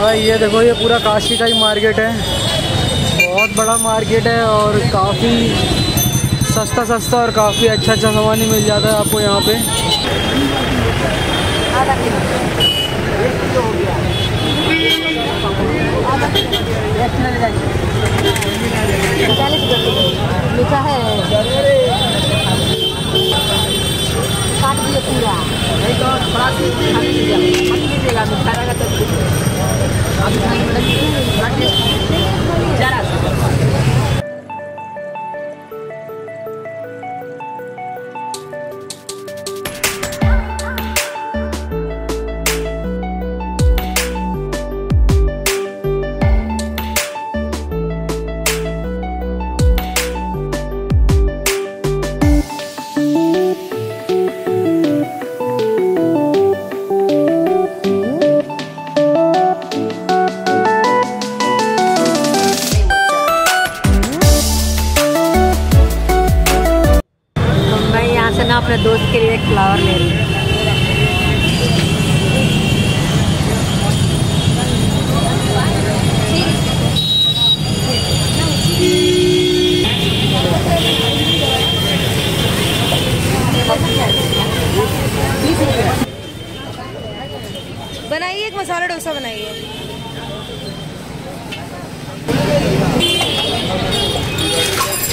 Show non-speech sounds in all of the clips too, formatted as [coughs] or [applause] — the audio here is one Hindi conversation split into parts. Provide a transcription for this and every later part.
भाई, ये देखो, ये पूरा काशी का ही मार्केट है। बहुत बड़ा मार्केट है और काफ़ी सस्ता सस्ता और काफ़ी अच्छा अच्छा सामान ही मिल जाता है आपको यहाँ पे। है काट पूरा नहीं तो थोड़ा सी खा लीजिएगा मत लीजिएगा रहेगा तो अभी थोड़ा टेस्ट जरा सा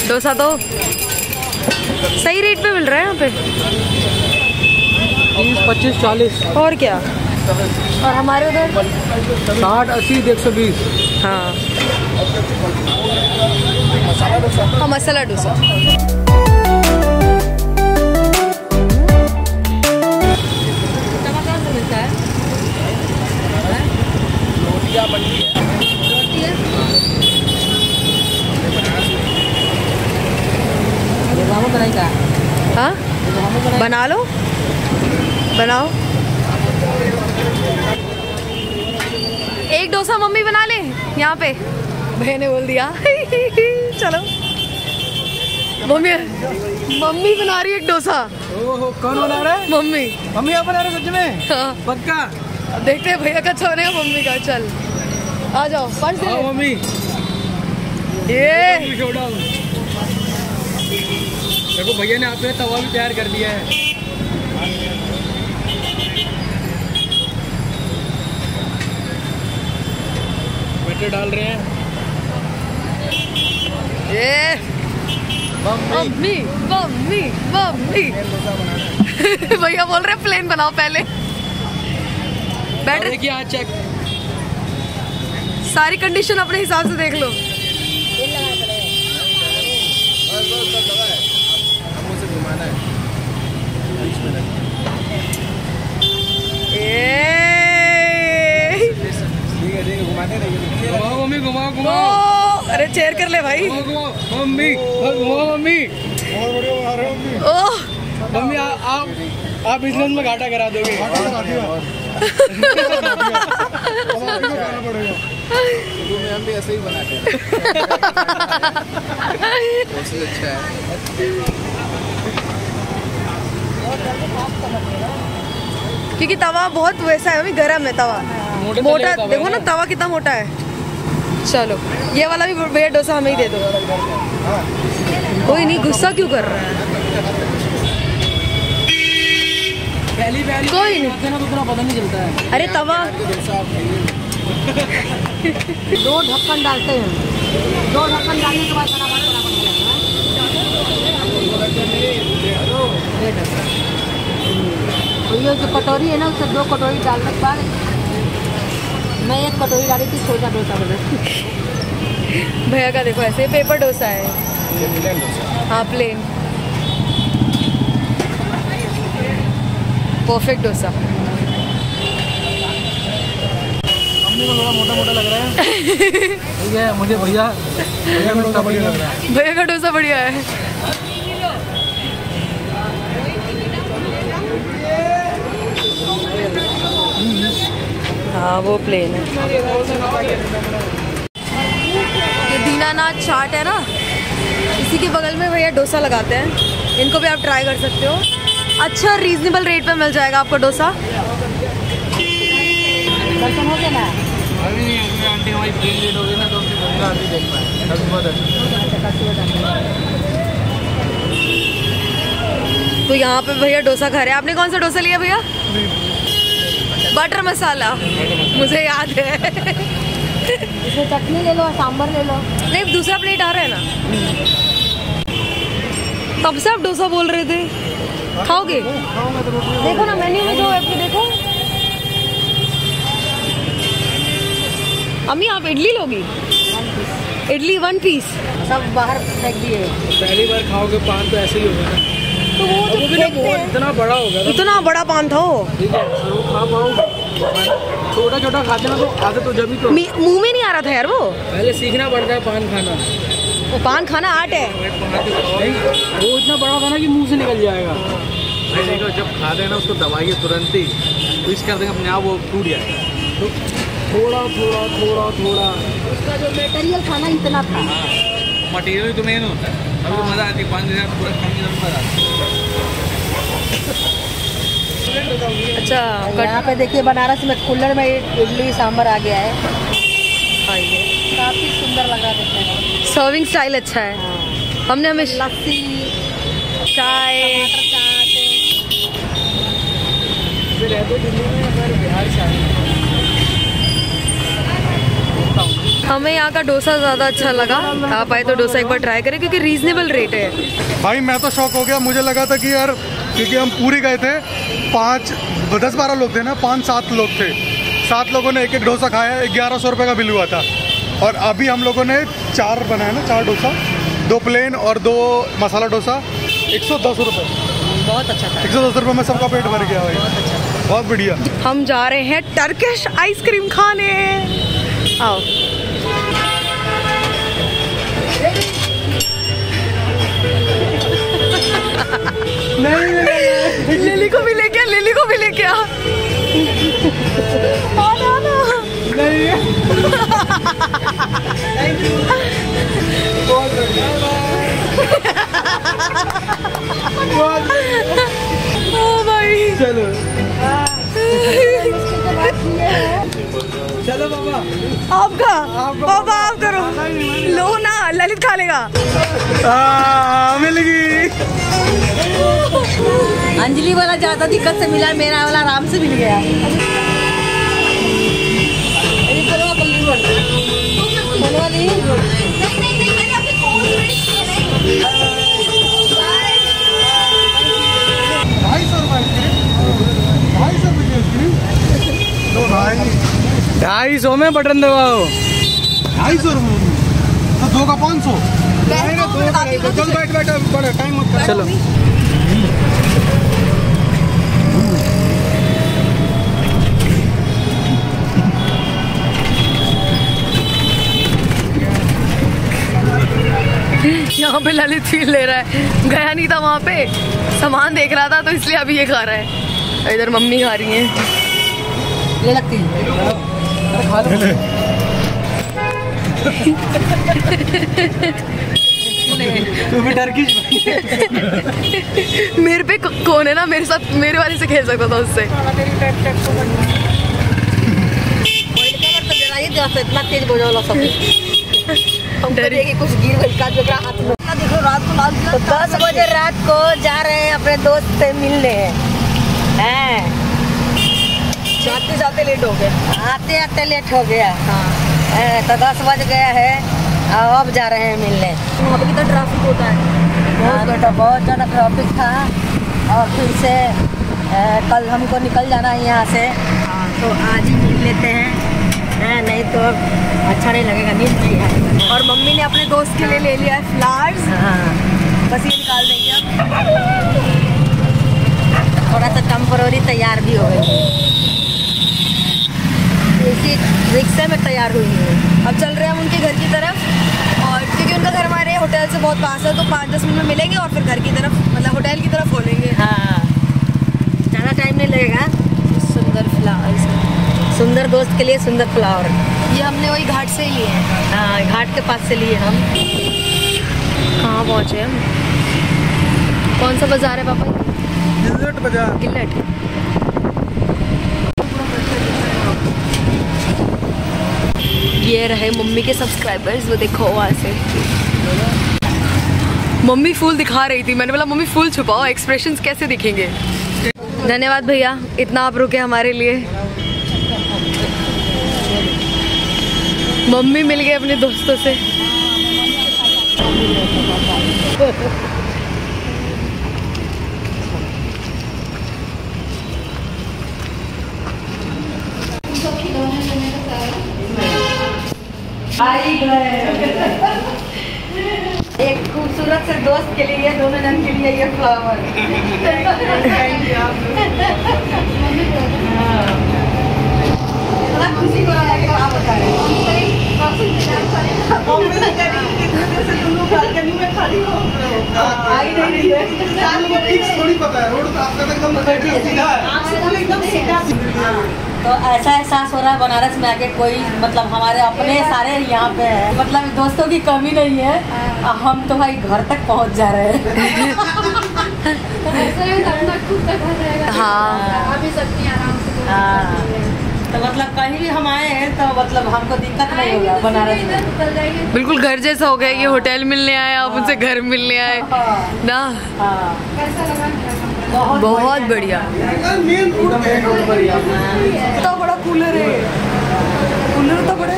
डोसा तो सही रेट पे मिल रहा है यहाँ पे। तीस पच्चीस चालीस। और क्या? और हमारे उधर? साठ अस्सी एक सौ बीस। हाँ। हाँ मसाला डोसा। मिलता है। हाँ? बना लो। बनाओ। एक डोसा मम्मी बना ले यहाँ पे। भैया ने बोल दिया। [laughs] चलो। मम्मी मम्मी बना रही है एक डोसा। ओहो कौन बना रहा है? मम्मी। मम्मी आप बना रहे सच में? हाँ। पक्का? अब देखते हैं भैया का बनेगा मम्मी का चल। आ जाओ दे। मम्मी। ये। देखो भैया ने लिए तवा भी तैयार कर दिया है। बैटर डाल रहे हैं। ये मम्मी मम्मी मम्मी [laughs] भैया बोल रहे प्लेन बनाओ पहले। बैटर देखिए आज चेक सारी कंडीशन अपने हिसाब से देख लो ये घुमाओ मम्मी घुमाओ घुमाओ। अरे चेयर कर ले भाई। मम्मी घुमाओ मम्मी। ओह। मम्मी आप आप बिज़नेस में घाटा करा दोगे। हम भी ऐसे ही बनाते कोशिश है क्योंकि तवा बहुत वैसा है अभी गर्म है तवा। मोटे मोटा देखो ना। तवा कितना मोटा है। चलो। ये वाला भी भैया डोसा हमें ही दे दो। कोई नहीं गुस्सा क्यों कर रहा है? कोई नहीं। ना तो नहीं चलता है। अरे तवा। दो ढक्कन डालते हैं। दो ढक्कन डालने के बाद और ये जो कटोरी है ना उससे दो कटोरी डालने के बाद मैं एक कटोरी डाली थी छोटा डोसा बना भैया का देखो ऐसे पेपर डोसा है। हाँ। Plain perfect dosa. थोड़ा मोटा मोटा लग रहा है। [laughs] ठीक है मुझे भैया भैया को थोड़ा बढ़िया लग रहा है। भैया का डोसा बढ़िया है। हाँ वो प्लेन है। ये दीनानाथ चाट है ना? इसी के बगल में भैया डोसा लगाते हैं। इनको भी आप ट्राई कर सकते हो। अच्छा रीजनेबल रेट पे मिल जाएगा आपको डोसा। हो हो तो अच्छा। तो यहाँ पे भैया डोसा खा रहे हैं। आपने कौन सा डोसा लिया भैया? बटर मसाला मुझे याद है। इसमें चटनी ले लो सांबर ले लो। नहीं दूसरा प्लेट आ रहा है ना? तब से आप डोसा बोल रहे थे। खाओगे? देखो ना मेन्यू में जो है देखो। अम्मी आप इडली लोगी? इडली वन पीस सब बाहर फेंक दिए। पहली बार खाओगे पान तो ऐसे ही होगा तो वो वो भी ना इतना बड़ा होगा इतना बड़ा पान था वो। ठीक है खा पाओगे छोटा छोटा खाते ना तो आगे तो जब ही तो मुँह में नहीं आ रहा था यार वो? पहले सीखना पड़ता है पान खाना। वो पान खाना आर्ट है। वो इतना बड़ा था ना कि मुँह से निकल जाएगा। भाई देखो जब खाते हैं ना उसको दबाइए तुरंत ही ट्विस्ट कर देंगे अपने आप वो टूट जाएगा। तो थोड़ा थोड़ा थोड़ा थोड़ा। उसका जो मटेरियल खाना इतना था। मटेरियल तो मेन होता है। अभी तो मज़ा आती है पाँच हज़ार पूरा खाने में मज़ा आता है। अच्छा यहाँ पे देखिए बनारस में कुल्लर में इडली सांभर आ गया है। काफ़ी सुंदर लगा देखने में। सर्विंग स्टाइल अच्छा है। हमने हमेशा लस्सी चाय। हमें यहाँ का डोसा ज़्यादा अच्छा लगा। आप आए तो डोसा एक बार ट्राई करें क्योंकि रीजनेबल रेट है। भाई मैं तो शौक हो गया। मुझे लगा था कि यार क्योंकि हम पूरी गए थे पाँच दस बारह लोग थे ना पाँच सात लोग थे। सात लोगों ने एक एक डोसा खाया ग्यारह सौ रुपये का बिल हुआ था। और अभी हम लोगों ने चार बनाया ना चार डोसा दो प्लेन और दो मसाला डोसा एक सौ दस रुपये बहुत अच्छा था। एक सौ दस रुपये में सबका पेट भर गया भाई। बहुत बढ़िया। हम जा रहे हैं टर्किश आइसक्रीम खाने। आओ। लिली को भी लेके आ लिली को भी लेके आ चलो। [laughs] चलो बाबा। आपका? बाबा। आप करो। लो ना ललित खा लेगा। आ, मिल गई। अंजलि वाला ज़्यादा दिक्कत से मिला मेरा वाला आराम से मिल गया। ये करो ढाई सौ में बटन दबाओ। ढाई सौ तो दो का पाँच सौ। चल बैठ बैठ टाइम चलो। यहाँ पे ललित फील ले रहा है। गया नहीं था वहाँ पे। सामान देख रहा था तो इसलिए अभी ये खा रहा है। इधर मम्मी खा रही है। ये लगती है। तू भी टर्किश मेरे पे कौन है ना मेरे साथ मेरे वाले से खेल सकता था उससे। इतना तेज बजाओ सब। कुछ गिर गई हाथ में देखो रात को लाल तो दस बजे रात को जा रहे हैं अपने दोस्त से मिलने। हैं। जाते जाते लेट हो गए आते आते लेट हो गया। हाँ। तो दस बज गया है और अब जा रहे हैं मिलने। वहाँ पे कितना ट्रैफ़िक होता है? बहुत बेटा बहुत ज़्यादा ट्रैफ़िक था। और फिर से कल हमको निकल जाना है यहाँ से। तो आज ही मिल लेते हैं। हैं, नहीं तो अच्छा नहीं लगेगा नींद नहीं आएगा और मम्मी ने अपने दोस्त के लिए ले लिया है फ्लावर्स हाँ। बस ये निकाल देंगे अब। थोड़ा सा टेम्पोररी तैयार भी हो गई। इसी रिक्शे में तैयार हुई है। अब चल रहे हैं हम उनके घर की तरफ़ और क्योंकि उनका घर हमारे होटल से बहुत पास है तो पाँच दस मिनट में मिलेंगे और फिर घर की तरफ़ मतलब होटल की तरफ़ खोलेंगे हाँ। ज़्यादा टाइम नहीं लगेगा। सुंदर फ्लावर सुंदर दोस्त के लिए सुंदर फ्लावर ये हमने वही घाट से लिए हैं। हाँ घाट के पास से लिए हम। कहाँ पहुँचे हम? कौन सा बाज़ार है पापा? गिल्लट बाज़ार। गिल्लट। ये रहे मम्मी के सब्सक्राइबर्स वो देखो वहाँ से। मम्मी फूल दिखा रही थी, मैंने बोला, मम्मी, फूल छुपाओ एक्सप्रेशंस कैसे दिखेंगे? धन्यवाद भैया, इतना आप रुके हमारे लिए। मम्मी मिल गए अपने दोस्तों से। एक खूबसूरत से दोस्त के लिए दोनों जन के लिए ये फ्लावर बड़ा खुशी हो रहा है कि आप बता रहे आई नहीं है। थोड़ी पता है रोड आपका एकदम सीधा। है। तो ऐसा एहसास हो रहा है बनारस में आके कोई मतलब हमारे अपने सारे यहाँ पे है। मतलब दोस्तों की कमी नहीं है। और हम तो भाई घर तक पहुँच जा रहे हैं। [laughs] हाँ। हाँ तो मतलब कहीं भी हम आए हैं तो मतलब हमको दिक्कत नहीं होगा बनारस में। बिल्कुल घर जैसा हो गया ये होटल मिलने आए आप उनसे घर मिलने आए। ना। हाँ। बहुत बढ़िया। मेन रोड पे इतना बड़ा कूलर है। कूलर तो बड़ा।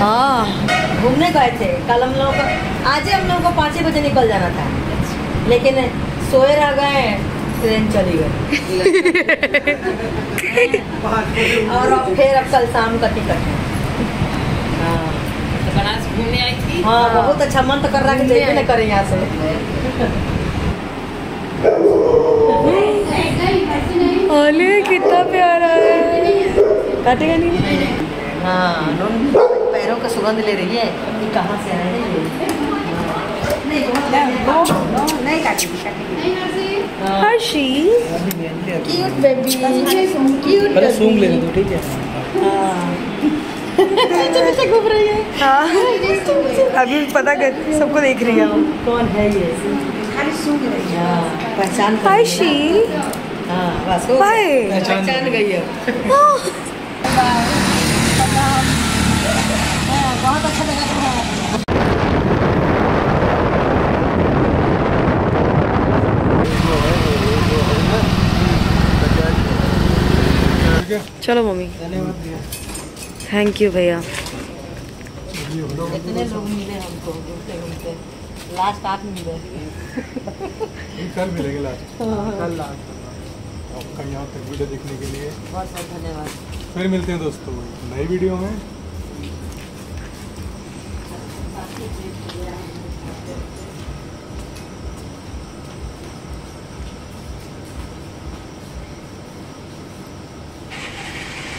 हाँ। घूमने गए थे। कल हम लोग आज ही हम लोग को पाँच बजे निकल जाना था। लेकिन सोए रह गए ट्रेन चली गई। और अब फिर अब कल शाम का टिकट है। हाँ। घूमने आई थी? हाँ बहुत अच्छा मन तो कर रहा है कि देखे करें यहाँ से। ओले कितना प्यारा है। काटेगा नहीं? हाँ पैरों का सुगंध ले रही है ये कहाँ से आए हैं नहीं नहीं काटेगी काटेगी। हर्षी। क्यूट बेबी क्यूट पहले सूंघ लेने दो ठीक है? पीछे पीछे घूम रही है। हाँ। अभी पता कर सबको देख रही है। कौन है ये? खाली सूंघ रही है। हाँ, पहचान हर्षी। हाँ। बस हो बाय गया। पहचान गई है हाँ, बहुत अच्छा लगा चलो मम्मी। थैंक यू भैया। इतने लोग मिले हमको घूमते घूमते। लास्ट आप मिले। कल मिलेंगे लास्ट कल लास्ट आपका यहाँ तक वीडियो देखने के लिए। बहुत बहुत धन्यवाद। फिर मिलते हैं दोस्तों नई वीडियो में।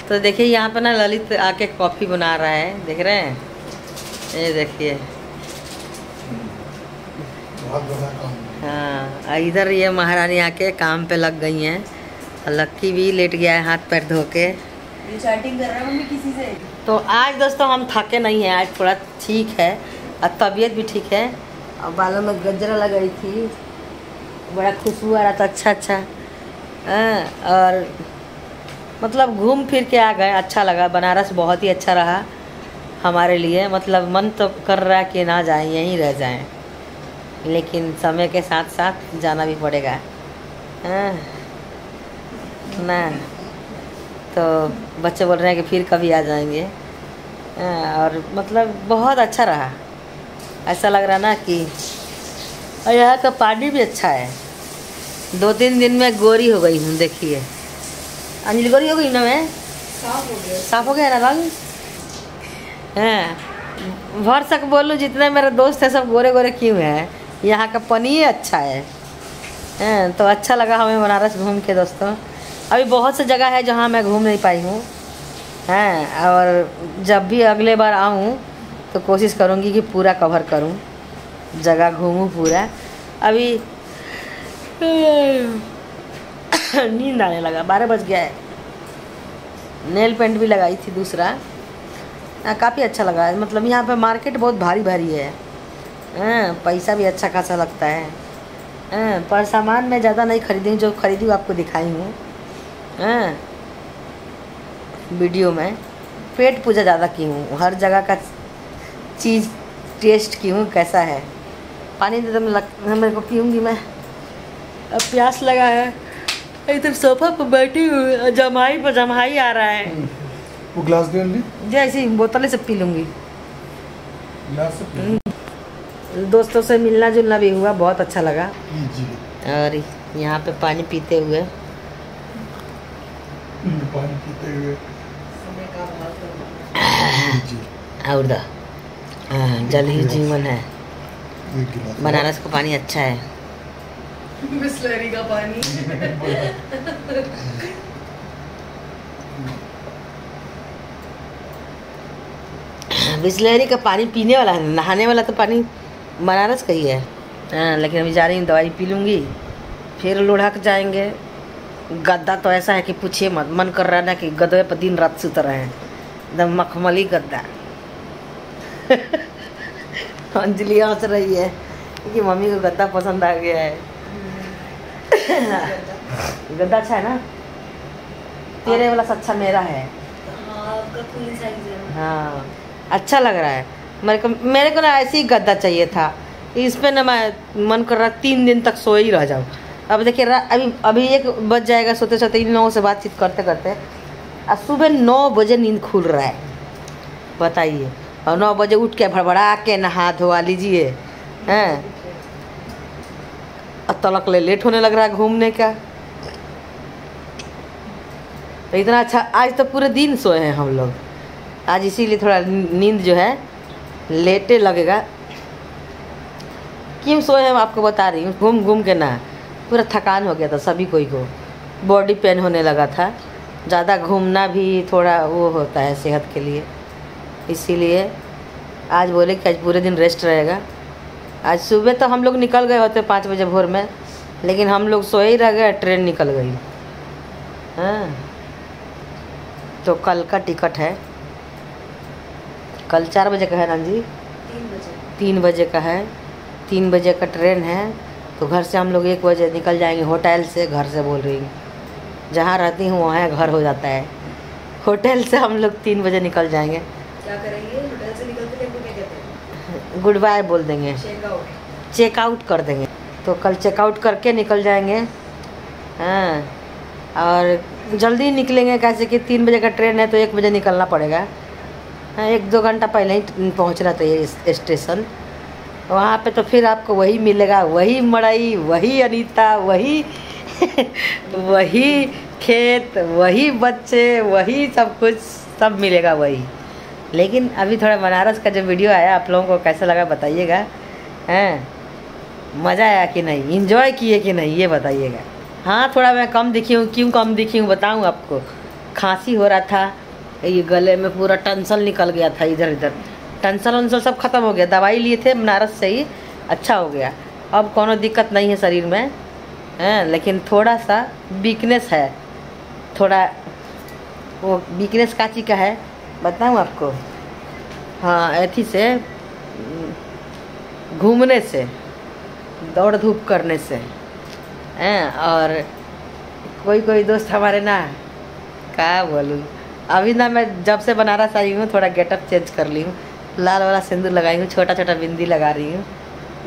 तो देखिए यहाँ पर ना ललित आके कॉफ़ी बना रहा है देख रहे हैं? ये देखिए। हाँ इधर ये महारानी आके काम पे लग गई हैं। और लक्की भी लेट गया है हाथ पैर धो के। चैटिंग कर रहा हूँ किसी से? तो आज दोस्तों हम थके नहीं हैं आज थोड़ा ठीक है। और तबीयत भी ठीक है। और बालों में गजरा लगाई थी। बड़ा खुशबू आ रहा था अच्छा अच्छा। हाँ, और मतलब घूम फिर के आ गए अच्छा लगा। बनारस बहुत ही अच्छा रहा हमारे लिए। मतलब मन तो कर रहा है कि ना जाएँ यहीं रह जाएँ। लेकिन समय के साथ साथ जाना भी पड़ेगा। हाँ, ना तो बच्चे बोल रहे हैं कि फिर कभी आ जाएँगे। हाँ, और मतलब बहुत अच्छा रहा। ऐसा लग रहा ना कि और यहाँ का पानी भी अच्छा है। दो तीन दिन में गोरी हो गई हूँ देखिए। अंजलि गोरी हो गई ना मैं? साफ़ हो गया। साफ़ हो गया ना रंग हाँ भर सक बोलूँ जितने मेरे दोस्त हैं सब गोरे गोरे क्यों हैं? यहाँ का पानी ही अच्छा है। हाँ, तो अच्छा लगा हमें बनारस घूम के दोस्तों। अभी बहुत से जगह है जहाँ मैं घूम नहीं पाई हूँ। हैं, और जब भी अगले बार आऊँ तो कोशिश करूँगी कि पूरा कवर करूँ। जगह घूमूँ पूरा। अभी [coughs] नींद आने लगा, बारह बज गया है। नेल पेंट भी लगाई थी दूसरा। काफ़ी अच्छा लगा। मतलब यहाँ पे मार्केट बहुत भारी भारी है। हाँ पैसा भी अच्छा खासा लगता है। हाँ पर सामान मैं ज़्यादा नहीं खरीदी, जो खरीदी आपको दिखाई हूँ हाँ। वीडियो में पेट पूजा ज़्यादा की हूँ। हर जगह का चीज़ टेस्ट की हूँ कैसा है। पानी दो मैं लग मेरे को पीऊँगी मैं। अब प्यास लगा है। इधर सोफा पर बैठी हूँ। जमाई पर जमाई आ रहा है। वो ग्लास दे अंडी? जो बोतल से पी लूँगी। ग्लास से पी। दोस्तों से मिलना जुलना भी हुआ बहुत अच्छा लगा। जी। और यहाँ पे पानी पीते हुए पानी पीते हुए और हाँ, जल ही जीवन है बनारस का पानी अच्छा है बिस्लरी का पानी बिस्लरी का पानी पीने वाला है नहाने वाला तो पानी बनारस का ही है हाँ, लेकिन अभी जा रही हूँ दवाई पी लूँगी फिर लुढ़क जाएँगे गद्दा तो ऐसा है कि पूछिए मत। मन कर रहा है ना कि गद्दे पर दिन रात सुत रहे हैं। एकदम मखमली गद्दा [laughs] अंजलि हंस रही है कि मम्मी को गद्दा पसंद आ गया है। [laughs] गद्दा अच्छा है ना? तेरे वाला अच्छा मेरा है। हाँ अच्छा लग रहा है। मेरे को मेरे को ना ऐसे ही गद्दा चाहिए था। इस पे ना मैं मन कर रहा तीन दिन तक सोए ही रह जाऊँ। अब देखिए अभी अभी एक बज जाएगा सोते सोते इन लोगों से बातचीत करते करते और सुबह नौ बजे नींद खुल रहा है। बताइए। और नौ बजे उठ के भड़बड़ा के नहा धोवा लीजिए। हैं? और तलक ले लेट होने लग रहा है घूमने का। तो इतना अच्छा आज तो पूरे दिन सोए हैं हम लोग। आज इसीलिए थोड़ा नींद जो है, लेटे लगेगा। क्यों सोए हैं आपको बता रही हूँ? घूम घूम के ना। पूरा थकान हो गया था सभी कोई को। बॉडी पेन होने लगा था। ज़्यादा घूमना भी थोड़ा वो होता है सेहत के लिए। इसीलिए आज बोले कि आज पूरे दिन रेस्ट रहेगा। आज सुबह तो हम लोग निकल गए होते पाँच बजे भोर में लेकिन हम लोग सोए ही रह गए ट्रेन निकल गई। हाँ। तो कल का टिकट है। कल चार बजे का है ना जी? तीन बजे। का है। तीन बजे का ट्रेन है। तो घर से हम लोग एक बजे निकल जाएँगे होटल से घर से बोल रही हूँ। जहाँ रहती हूँ वहाँ घर हो जाता है। होटल से हम लोग तीन बजे निकल जाएँगे। क्या करेंगे? होटल से निकलते टाइम को क्या कहते हैं? गुड बाय बोल देंगे। चेकआउट कर देंगे। तो कल चेकआउट करके निकल जाएँगे। हाँ। और जल्दी निकलेंगे कैसे कि तीन बजे का ट्रेन है तो एक बजे निकलना पड़ेगा। हाँ एक दो घंटा पहले ही पहुँचना चाहिए स्टेशन। वहाँ पे तो फिर आपको वही मिलेगा, वही मड़ई, वही अनीता, वही [laughs] वही खेत, वही बच्चे, वही सब कुछ, सब मिलेगा वही। लेकिन अभी थोड़ा बनारस का जो वीडियो आया, आप लोगों को कैसा लगा बताइएगा, हैं? मज़ा आया कि नहीं? इंजॉय किए कि नहीं? ये बताइएगा। हाँ थोड़ा मैं कम दिखी हूँ, क्यों कम दिखी हूँ बताऊँ आपको? खांसी हो रहा था, ये गले में पूरा टंसल निकल गया था इधर इधर टंसल वंसल सब खत्म हो गया। दवाई लिए थे बनारस से ही अच्छा हो गया। अब कोनो दिक्कत नहीं है शरीर में, हैं, लेकिन थोड़ा सा वीकनेस है। थोड़ा, वो वीकनेस काची का है, बताऊँ आपको। हाँ एथी से घूमने से दौड़ धूप करने से, हैं, और कोई कोई दोस्त हमारे ना, क्या बोलूँ। अभी ना मैं जब से बनारस आई हूँ, थोड़ा गेटअप चेंज कर ली हूँ। लाल वाला सिंदूर लगाई हूँ, छोटा छोटा बिंदी लगा रही हूँ।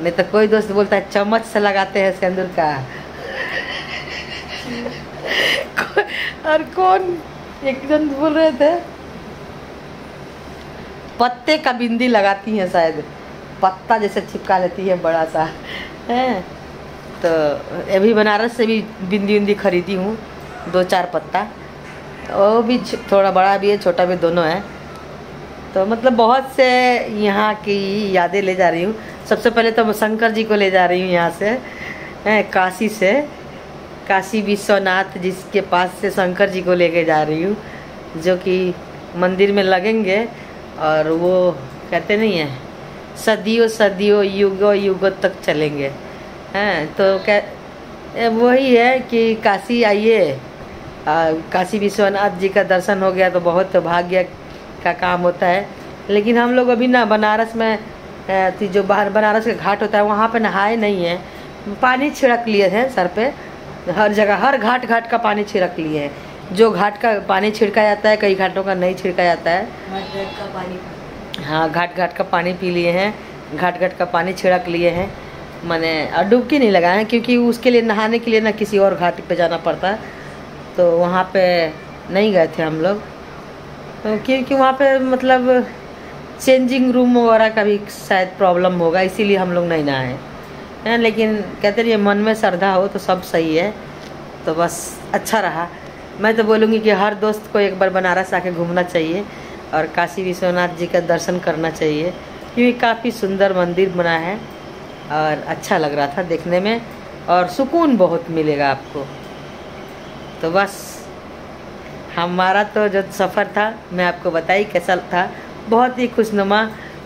नहीं तो कोई दोस्त बोलता है, चम्मच से लगाते हैं सिंदूर का। [laughs] और कौन? एक जन बोल रहे थे। पत्ते का बिंदी लगाती हैं शायद। पत्ता जैसे चिपका लेती है बड़ा सा। है? तो अभी बनारस से भी बिंदी उंदी खरीदी हूँ, दो चार पत्ता। वो भी थोड़ा बड़ा भी है, छोटा भी दोनों है। तो मतलब बहुत से यहाँ की यादें ले जा रही हूँ। सबसे पहले तो मैं शंकर जी को ले जा रही हूँ यहाँ से काशी से। काशी विश्वनाथ जिसके पास से शंकर जी को लेके जा रही हूँ जो कि मंदिर में लगेंगे और वो कहते नहीं है सदियों सदियों युगों युगों तक चलेंगे। हैं तो ए, वही है कि काशी आइए। काशी विश्वनाथ जी का दर्शन हो गया तो बहुत भाग्य का काम होता है। लेकिन हम लोग अभी ना बनारस में जो बाहर बनारस का घाट होता है वहाँ पे नहाए नहीं है। पानी छिड़क लिए हैं सर पे। हर जगह हर घाट घाट का पानी छिड़क लिए हैं। जो घाट का पानी छिड़का जाता है कई घाटों का नहीं छिड़का जाता है। का पानी हाँ घाट घाट का पानी पी लिए हैं। घाट घाट का पानी छिड़क लिए हैं। मैंने और डुबकी नहीं लगाए हैं क्योंकि उसके लिए नहाने के लिए ना किसी और घाट पे जाना पड़ता। है तो वहाँ पे नहीं गए थे हम लोग। क्योंकि वहाँ पे मतलब चेंजिंग रूम वगैरह का भी शायद प्रॉब्लम होगा, इसीलिए हम लोग नहीं नहाए। हैं, लेकिन कहते रहिए, मन में श्रद्धा हो तो सब सही है। तो बस अच्छा रहा। मैं तो बोलूँगी कि हर दोस्त को एक बार बनारस आके घूमना चाहिए और काशी विश्वनाथ जी का दर्शन करना चाहिए। क्योंकि काफ़ी सुंदर मंदिर बना है और अच्छा लग रहा था देखने में और सुकून बहुत मिलेगा आपको। तो बस हमारा तो जो सफ़र था, मैं आपको बताई कैसा था। बहुत ही खुशनुमा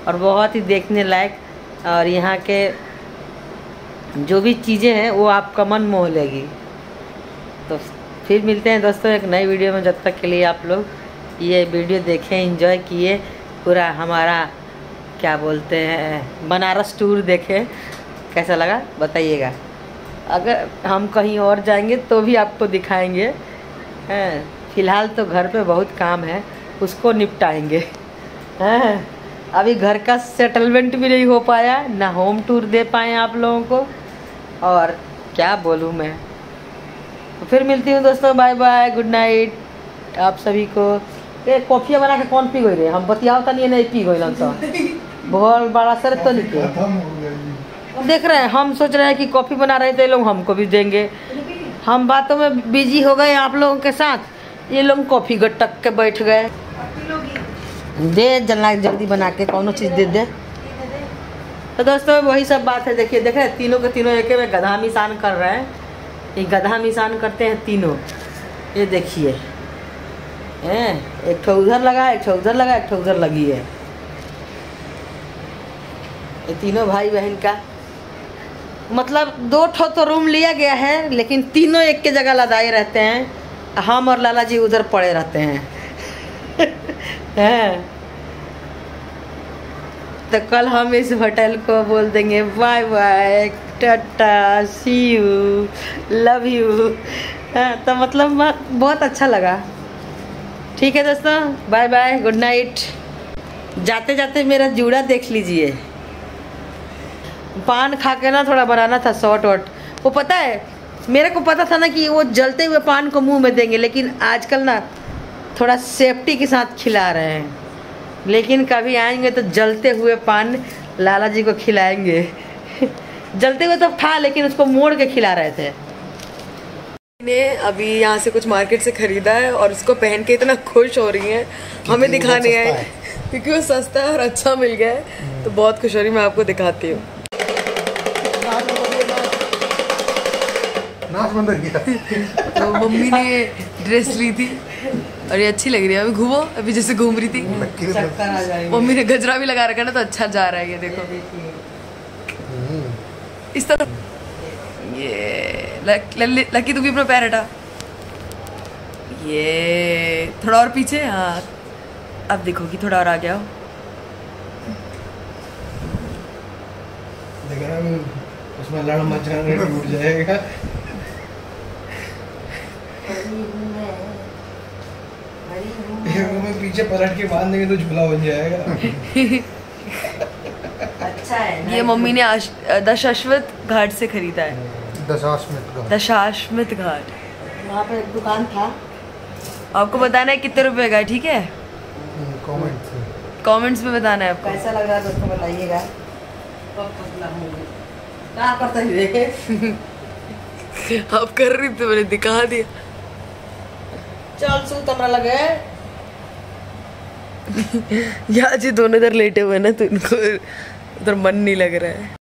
और बहुत ही देखने लायक और यहाँ के जो भी चीज़ें हैं, वो आपका मन मोह लेगी। तो फिर मिलते हैं दोस्तों एक नई वीडियो में, जब तक के लिए आप लोग ये वीडियो देखें एंजॉय किए, पूरा हमारा, क्या बोलते हैं, बनारस टूर देखें। कैसा लगा, बताइएगा। अगर हम कहीं और जाएँगे तो भी आपको दिखाएँगे। हैं। फ़िलहाल तो घर पे बहुत काम है उसको निपटाएँगे। हैं? अभी घर का सेटलमेंट भी नहीं हो पाया ना होम टूर दे पाए आप लोगों को। और क्या बोलूँ मैं? तो फिर मिलती हूँ दोस्तों बाय बाय गुड नाइट आप सभी को। ये कॉफ़ी बना के कौन पी गई रे? हम बतियाओ तनी नहीं पी गई तो। [laughs] बहुत बड़ा सर तो नहीं। देख रहे हैं हम सोच रहे हैं कि कॉफ़ी बना रहे थे लोग हमको भी देंगे। [laughs] हम बातों में बिज़ी हो गए आप लोगों के साथ। ये लोग कॉफ़ी गटक के बैठ गए। दे जल्ला जल्दी बना के कौनो चीज़ दे दे। तो दोस्तों, वही सब बात है। देखिए, देखे तीनों के तीनों एक में गधा मिसान कर रहे हैं। ये गधा मिसान करते हैं तीनों। ये देखिए। एक ठो उधर लगा, एक ठो उधर लगा, एक ठो उधर लगी है। ये तीनों भाई बहन का। मतलब दो ठो तो रूम लिया गया है, लेकिन तीनों एक के जगह लदाए रहते हैं। हम और लाला जी उधर पड़े रहते हैं। हैं? तो कल हम इस होटल को बोल देंगे, bye bye, tata see you love you तो मतलब बहुत अच्छा लगा। ठीक है दोस्तों, बाय बाय गुड नाइट जाते जाते मेरा जूड़ा देख लीजिए। पान खा के ना थोड़ा बनाना था शॉर्ट वॉट वो पता है मेरे को पता था ना कि वो जलते हुए पान को मुँह में देंगे लेकिन आजकल ना थोड़ा सेफ्टी के साथ खिला रहे हैं। लेकिन कभी आएँगे तो जलते हुए पान लाला जी को खिलाएँगे। [laughs] जलते हुए तो था लेकिन उसको मोड़ के खिला रहे थे। ने अभी यहाँ से कुछ मार्केट से खरीदा है और उसको पहन के इतना खुश हो रही हैं। हमें दिखाने आए [laughs] क्योंकि वो सस्ता है और अच्छा मिल गया है। तो बहुत खुश हो रही मैं आपको दिखाती हूँ। नाच बंद कर गया। तो मम्मी ने ड्रेस ली थी और ये अच्छी लग रही है। अभी घूमो अभी जैसे घूम रही थी। चक्कर आ जाएँगे। मम्मी ने गजरा भी लगा रखा ना तो अच्छा जा रहा है ये देखो। इस तरह। ये लकी तू भी अपना पैर हटा। ये थोड़ा और पीछे? हाँ। अब देखो कि थोड़ा और आ गया हो हूँ उसमें लड़ मच जाएगा टूट जाएगा। मैं [laughs] पीछे पलट के बाँध देंगे तो झूला बन जाएगा। [laughs] अच्छा है ये मम्मी ने दशाश्वत घाट से खरीदा है। दशाश्वमेध का दशाश्वत घाट। वहाँ पे एक दुकान था। आपको बताना है कितने रुपए का ठीक है? कमेंट कमेंट्स में बताना है आपको। कैसा लग रहा है दोस्तों बताइएगा [laughs] आप कर रही थी मैंने दिखा दिया। चल सू तमरा लगे [laughs] यहाँ जी दोनों इधर लेटे हुए ना तो इनको उधर मन नहीं लग रहा है।